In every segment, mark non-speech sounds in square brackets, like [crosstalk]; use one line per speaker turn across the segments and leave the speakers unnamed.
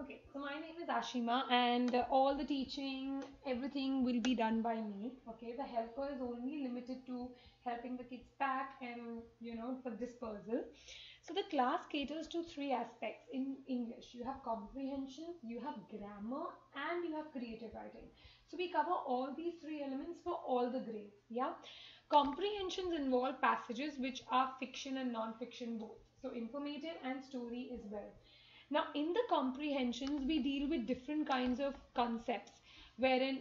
Okay, so my name is Ashima, and all the teaching, everything will be done by me. Okay, the helper is only limited to helping the kids pack and you know for puzzle. So the class caters to three aspects in English. You have comprehension, you have grammar, and you have creative writing. So we cover all these three elements for all the grades. Yeah, comprehensions involve passages which are fiction and non-fiction both. So informative and story as well. Now, in the comprehensions, we deal with different kinds of concepts, wherein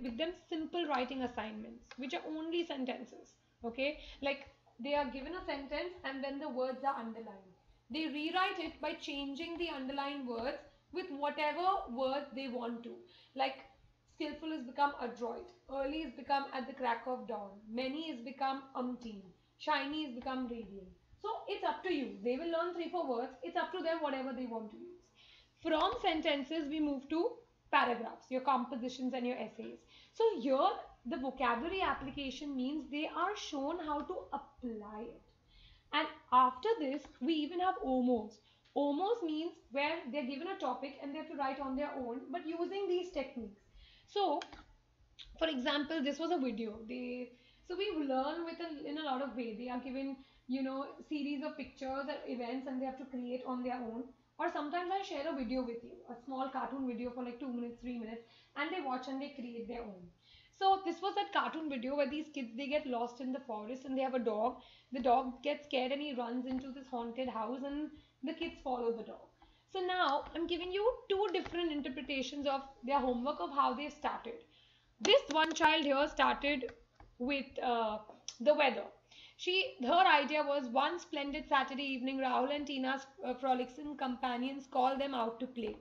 with them simple writing assignments which are only sentences okay? Like they are given a sentence and then the words are underlined. They rewrite it by changing the underlined words with whatever words they want to. Like skillful has become adroit early has become at the crack of dawn many has become umpteen shiny has become radiant. So it's up to you. They will learn three four words. It's up to them whatever they want to use. From sentences we move to paragraphs, your compositions and your essays. So here the vocabulary application means they are shown how to apply it. And after this, we even have OMOs. OMOs means where they're given a topic and they have to write on their own, but using these techniques. So, for example, this was a video. They so we learn with a, in a lot of way. They are given, you know, series of pictures or events, and they have to create on their own or sometimes I share a video with you, a small cartoon video for like two minutes, three minutes, and they watch and they create their own. So this was that cartoon video where these kids they get lost in the forest and they have a dog. The dog gets scared and he runs into this haunted house and the kids follow the dog. So now I'm giving you two different interpretations of their homework of how they started. This one child here started with uh, the weather she, her idea was one splendid Saturday evening, Rahul and Tina's uh, frolicsome companions called them out to play.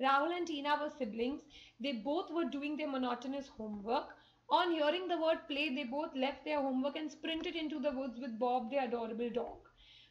Rahul and Tina were siblings. They both were doing their monotonous homework. On hearing the word play, they both left their homework and sprinted into the woods with Bob, their adorable dog.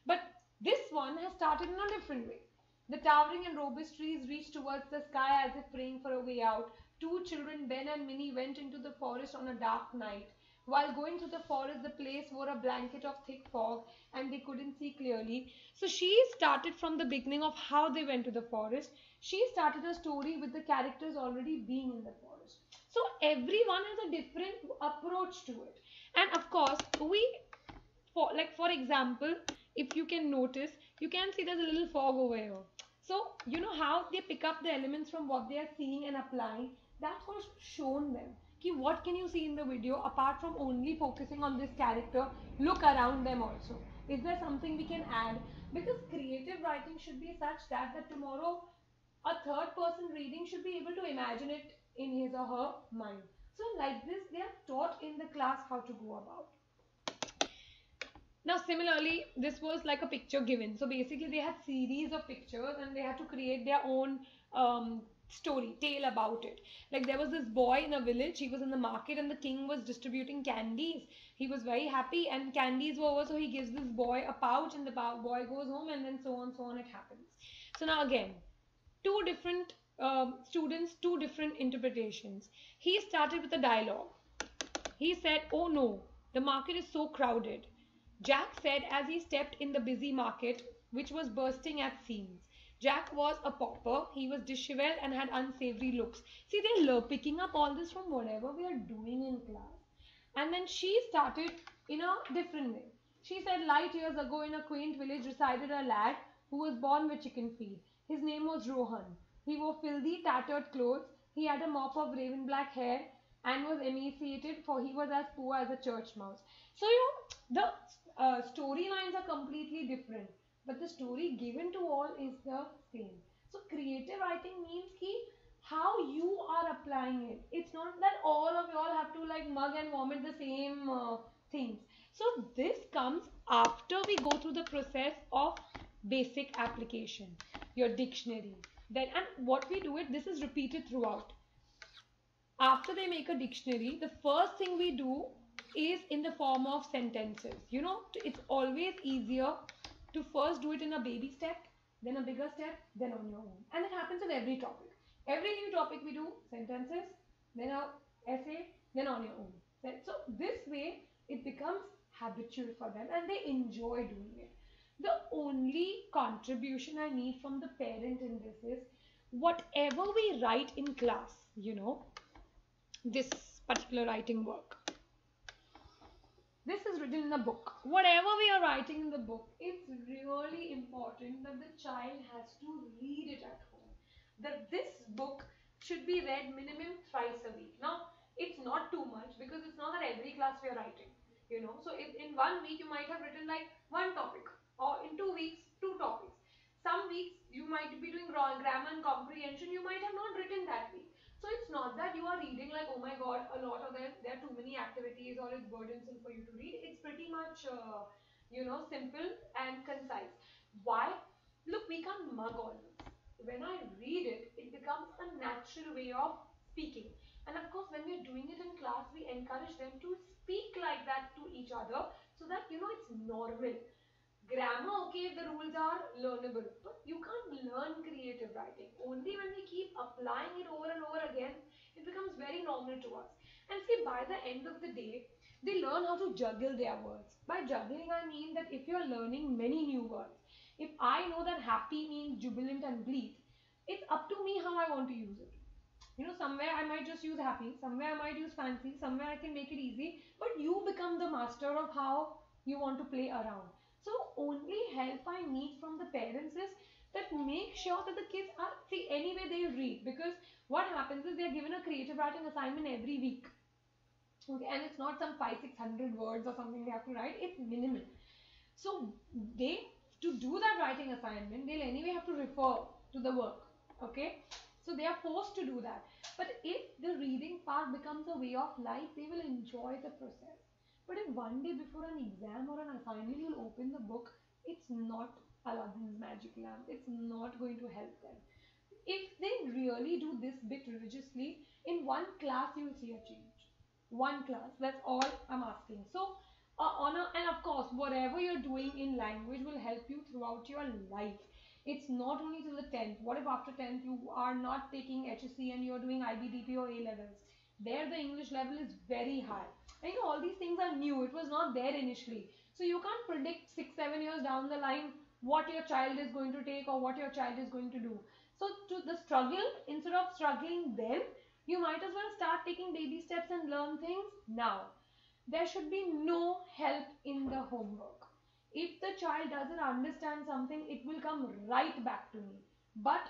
But this one has started in a different way. The towering and robust trees reached towards the sky as if praying for a way out. Two children, Ben and Minnie, went into the forest on a dark night. While going through the forest, the place wore a blanket of thick fog and they couldn't see clearly. So she started from the beginning of how they went to the forest. She started a story with the characters already being in the forest. So everyone has a different approach to it. And of course, we, for like for example, if you can notice, you can see there's a little fog over here. So you know how they pick up the elements from what they are seeing and applying. That's what's shown them what can you see in the video apart from only focusing on this character? Look around them also. Is there something we can add? Because creative writing should be such that that tomorrow a third person reading should be able to imagine it in his or her mind. So like this they are taught in the class how to go about. Now similarly this was like a picture given. So basically they had series of pictures and they had to create their own um, story tale about it. Like there was this boy in a village he was in the market and the king was distributing candies. He was very happy and candies were over so he gives this boy a pouch and the boy goes home and then so on so on it happens. So now again two different um, students two different interpretations. He started with a dialogue. He said oh no the market is so crowded. Jack said as he stepped in the busy market which was bursting at seams Jack was a pauper. He was disheveled and had unsavory looks. See, they're picking up all this from whatever we are doing in class. And then she started in a different way. She said, Light years ago in a quaint village resided a lad who was born with chicken feet. His name was Rohan. He wore filthy, tattered clothes. He had a mop of raven black hair and was emaciated, for he was as poor as a church mouse. So, you know, the uh, storylines are completely different but the story given to all is the same. So creative writing means ki how you are applying it. It's not that all of you all have to like mug and vomit the same uh, things. So this comes after we go through the process of basic application, your dictionary. Then and what we do it, this is repeated throughout. After they make a dictionary, the first thing we do is in the form of sentences. You know, it's always easier to first do it in a baby step, then a bigger step, then on your own. And it happens in every topic. Every new topic we do sentences, then a essay, then on your own. So this way it becomes habitual for them and they enjoy doing it. The only contribution I need from the parent in this is whatever we write in class, you know, this particular writing work this is written in a book. Whatever we are writing in the book, it's really important that the child has to read it at home. That this book should be read minimum thrice a week. Now, it's not too much because it's not that every class we are writing. You know, so if in one week you might have written like one topic, or in two weeks, two topics. Some weeks you might be doing grammar and comprehension, you might have not written that week. So it's not that you are reading like, oh my god, a lot of them, there are too many activities or it's burdensome for you to read. It's pretty much, uh, you know, simple and concise. Why? Look, we can't mug all this. When I read it, it becomes a natural way of speaking. And of course, when we're doing it in class, we encourage them to speak like that to each other so that, you know, it's normal. Grammar, okay, the rules are learnable, but you can't learn creative writing. Only when we keep applying it over and over again, it becomes very normal to us. And see, by the end of the day, they learn how to juggle their words. By juggling, I mean that if you're learning many new words, if I know that happy means jubilant and bleat, it's up to me how I want to use it. You know, somewhere I might just use happy, somewhere I might use fancy, somewhere I can make it easy, but you become the master of how you want to play around. So only help I need from the parents is that make sure that the kids are see anyway they'll read because what happens is they're given a creative writing assignment every week. Okay, and it's not some five, six hundred words or something they have to write, it's minimal. So they to do that writing assignment, they'll anyway have to refer to the work. Okay, so they are forced to do that. But if the reading part becomes a way of life, they will enjoy the process. But if one day before an exam or an assignment you'll open the book, it's not Aladdin's magic lamp. It's not going to help them. If they really do this bit religiously, in one class you'll see a change. One class. That's all I'm asking. So, uh, on a, and of course, whatever you're doing in language will help you throughout your life. It's not only till the 10th. What if after 10th you are not taking HSC and you're doing IBDP or A levels? There the English level is very high. And you know, all these things are new. It was not there initially. So you can't predict six, seven years down the line what your child is going to take or what your child is going to do. So to the struggle, instead of struggling then, you might as well start taking baby steps and learn things now. There should be no help in the homework. If the child doesn't understand something, it will come right back to me. But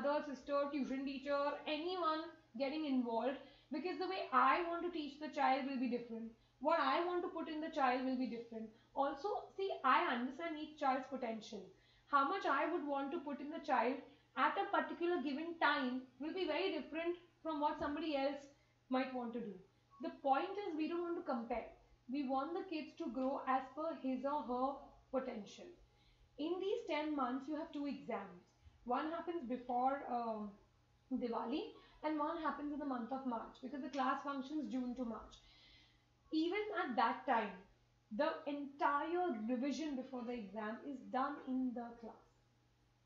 mother, sister, tuition teacher, anyone getting involved because the way I want to teach the child will be different. What I want to put in the child will be different. Also, see, I understand each child's potential. How much I would want to put in the child at a particular given time will be very different from what somebody else might want to do. The point is, we don't want to compare. We want the kids to grow as per his or her potential. In these 10 months, you have two exams. One happens before um, Diwali and one happens in the month of March because the class functions June to March. Even at that time, the entire revision before the exam is done in the class.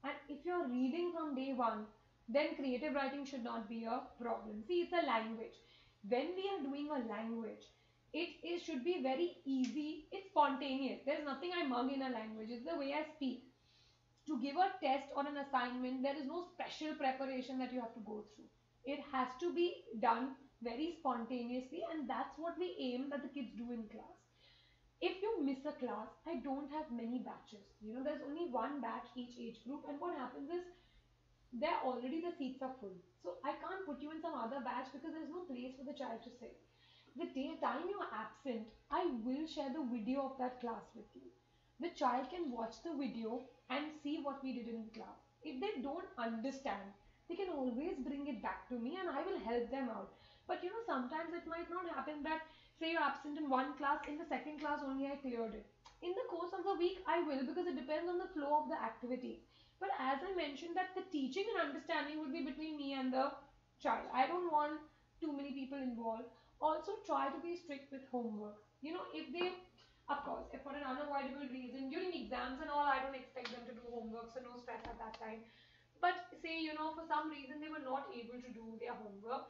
And if you're reading from day one, then creative writing should not be a problem. See, it's a language. When we are doing a language, it is should be very easy. It's spontaneous. There's nothing I mug in a language. It's the way I speak. To give a test or an assignment, there is no special preparation that you have to go through. It has to be done very spontaneously, and that's what we aim that the kids do in class. If you miss a class, I don't have many batches. You know, there's only one batch each age group, and what happens is they're already the seats are full. So I can't put you in some other batch because there's no place for the child to sit. The day time you're absent, I will share the video of that class with you. The child can watch the video and see what we did in class. If they don't understand, they can always bring it back to me and I will help them out. But you know, sometimes it might not happen that, say, you're absent in one class, in the second class only I cleared it. In the course of the week, I will because it depends on the flow of the activity. But as I mentioned, that the teaching and understanding would be between me and the child. I don't want too many people involved. Also, try to be strict with homework. You know, if they, of course, if for an unavoidable reason, during exams and all, I don't expect them to do homework, so no stress at that time. But say, you know, for some reason they were not able to do their homework,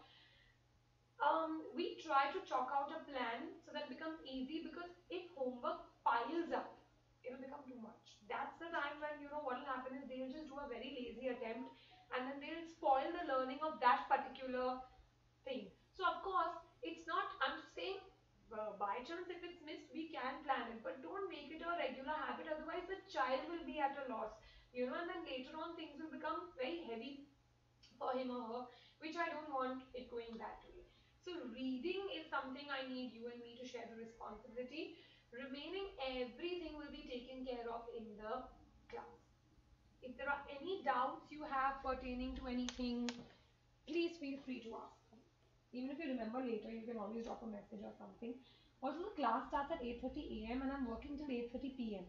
um, we try to chalk out a plan so that becomes easy because if homework piles up, it'll become too much. That's the time when, you know, what will happen is they'll just do a very lazy attempt and then they'll spoil the learning of that particular thing. So, of course, it's not, I'm saying, uh, by chance if it's missed, we can plan it, but don't make it a regular habit, otherwise the child will be at a loss you know and then later on things will become very heavy for him or her which I don't want it going that way. So reading is something I need you and me to share the responsibility. Remaining everything will be taken care of in the class. If there are any doubts you have pertaining to anything, please feel free to ask. Even if you remember later, you can always drop a message or something. Also, the class starts at 8:30 a.m. and I'm working till 8:30 p.m.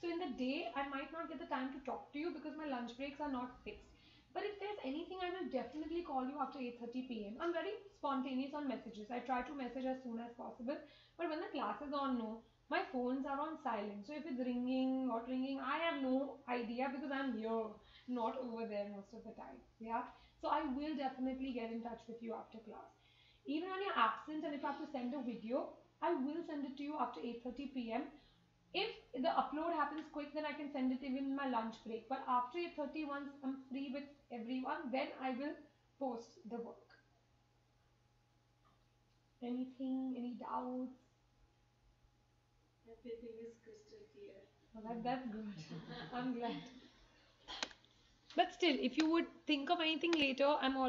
So in the day, I might not get the time to talk to you because my lunch breaks are not fixed. But if there's anything, I will definitely call you after 8:30 p.m. I'm very spontaneous on messages. I try to message as soon as possible. But when the class is on, no, my phones are on silent. So if it's ringing, not ringing, I have no idea because I'm here, not over there most of the time. Yeah. So I will definitely get in touch with you after class. Even when you're absent and if I have to send a video, I will send it to you after 8:30 p.m. If the upload happens quick, then I can send it even in my lunch break. But after 8:30, once I'm free with everyone, then I will post the work. Anything, any doubts?
Everything is crystal clear.
Oh, that, that's good. [laughs] I'm glad. But still, if you would think of anything later, I'm always